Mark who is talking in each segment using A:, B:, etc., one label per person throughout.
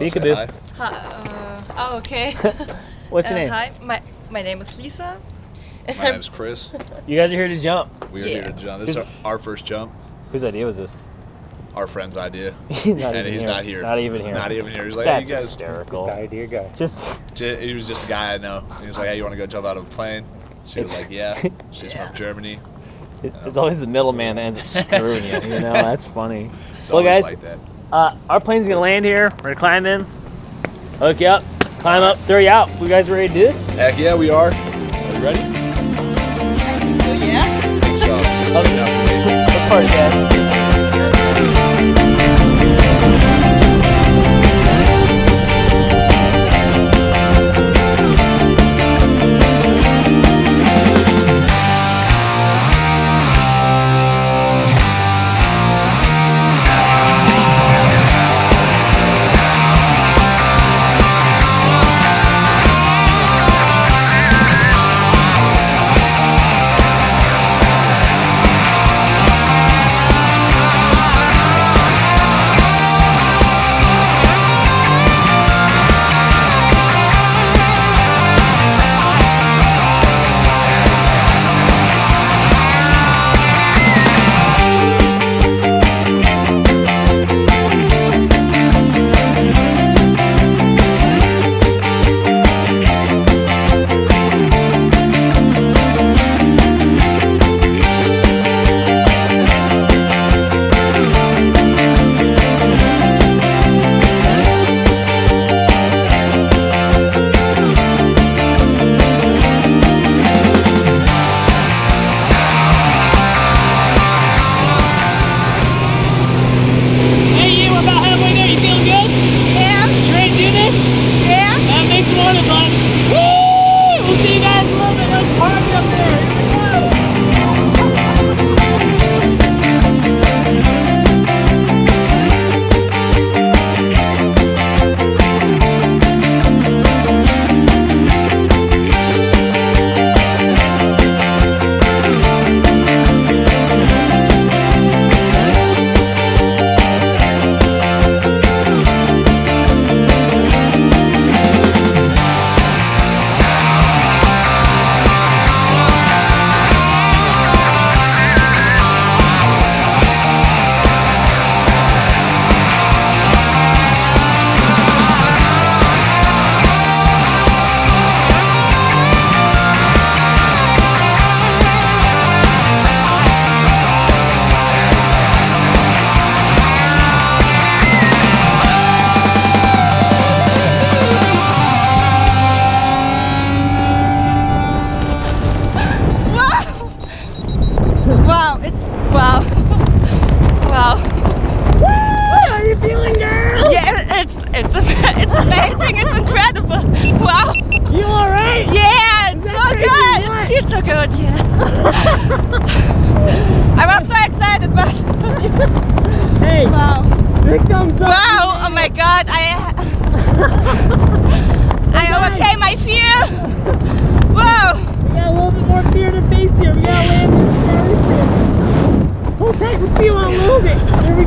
A: wanna say
B: Peekaboo.
A: hi?
C: Hi, uh, oh, okay.
B: What's your
C: Uh,
B: name?
C: Hi, my my name is Lisa.
A: My
C: I'm-
A: name's Chris.
B: You guys are here to jump.
A: We are here to jump. This is our, our first jump.
B: Whose idea was this?
A: Our friend's idea.
B: He's not
A: and
B: even
A: he's
B: here.
A: not here.
B: Not even here.
A: Not even here. He's like,
B: That's
A: hey, you guys.
B: hysterical.
D: Just idea guy.
B: Just
A: J- He was just a guy I know. He was like, hey, you want to go jump out of a plane? She was
B: It's-
A: like, yeah. She's
C: Yeah.
A: from Germany.
B: it- it's always the middleman that ends up screwing you. You know, that's funny.
A: It's
B: Well,
A: always
B: guys,
A: like that.
B: Uh, our plane's gonna land here. We're gonna climb in, hook you up, climb up, throw you out. You guys ready to do this?
A: Heck yeah, we are. Are you ready?
C: Oh, yeah.
A: I think so.
B: Okay. Let's party, guys.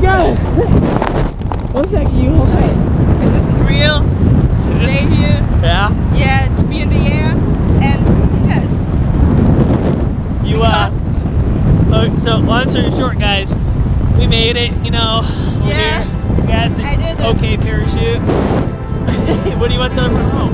B: Bit. Go. One second, you hold tight.
C: Is this real? To
B: Is this-
C: here?
B: Yeah.
C: Yeah, to be in the air. And yes.
B: You uh. Oh, so long story short, guys, we made it. You know. we're
C: Yeah.
B: here. You guys,
C: I did
B: okay parachute. what do you want to tell them from home?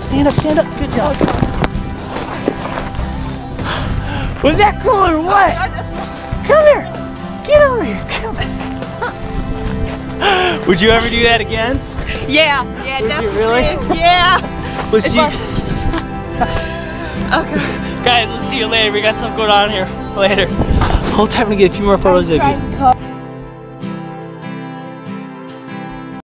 B: Stand up, stand up, stand up. Good job. Was that cool or what? Come here. Get over here. Come here. Would you ever do that again?
C: Yeah, yeah,
B: Would
C: definitely.
B: really?
C: Yeah.
B: You
C: was- Okay.
B: guys? Let's see you later. We got something going on here later. Whole time I'm gonna get a few more photos of you.